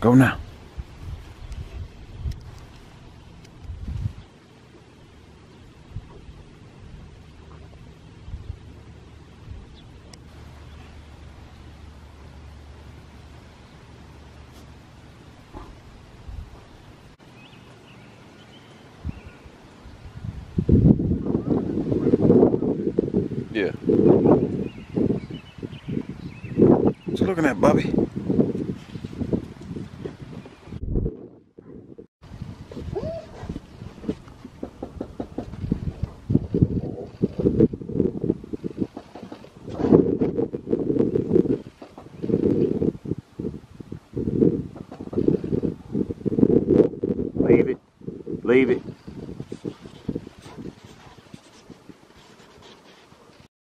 Go now. Yeah. What you looking at, Bobby? Leave it. Leave it.